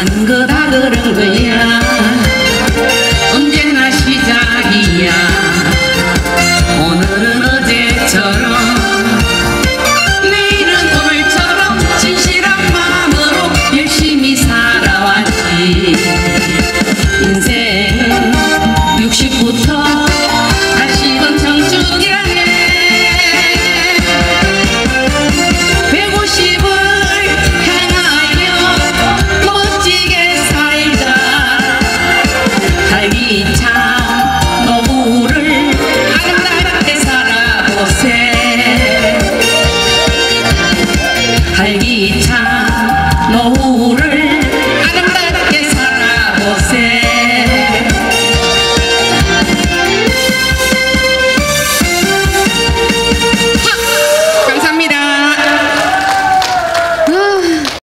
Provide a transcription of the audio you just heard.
anh cứ ta cứ đừng vì Uğruna